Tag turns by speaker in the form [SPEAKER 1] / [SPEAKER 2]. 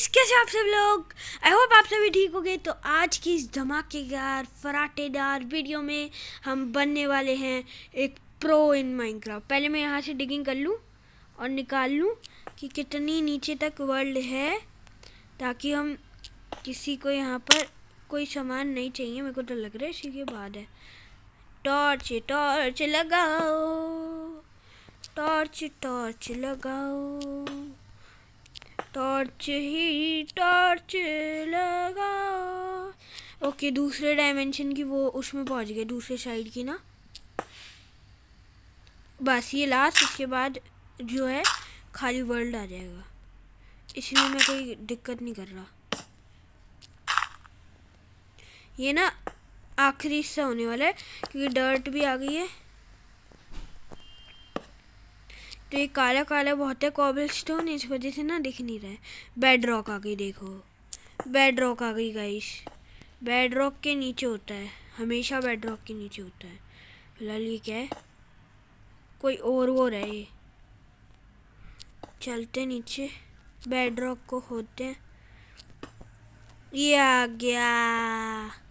[SPEAKER 1] Guys कैसे आप सब लोग? आई होप आप सभी ठीक हो गए तो आज की इस धमाकेदार, फराटेदार वीडियो में हम बनने वाले हैं एक प्रो इन माइनक्राफ्ट पहले मैं यहाँ से डिगिंग कर लूँ और निकाल लूँ कि कितनी नीचे तक वर्ल्ड है, ताकि हम किसी को यहाँ पर कोई सामान नहीं चाहिए। मेरे को तो लग रहा है इसी के बाद है। टॉर्च टॉर्च लगाओ। टॉर्च टॉर्च लगाओ। टॉर्च ही टॉर्च लगाओ ओके, दूसरे डायमेंशन की वो उसमें पहुँच गए, दूसरे साइड की ना। बस ये लास्ट उसके बाद जो है, खाली वर्ल्ड आ जाएगा। इसलिए मैं कोई दिक्कत नहीं कर रहा। ये ना आखिरी हिस्सा होने वाला है, क्योंकि डर्ट भी आ गई है। तो ये काला काला बहुत है कॉबल स्टोन इस वजह से ना दिख नहीं रहा है। बेड रॉक आ गई, देखो। बेड रॉक आ गई गाइस बेड रॉक के नीचे होता है। हमेशा बेड रॉक के नीचे होता है। फ़िलहाल ये क्या है? कोई और वो रहे ये। चलते नीचे। बेड रॉक को होते हैं। ये आ गया।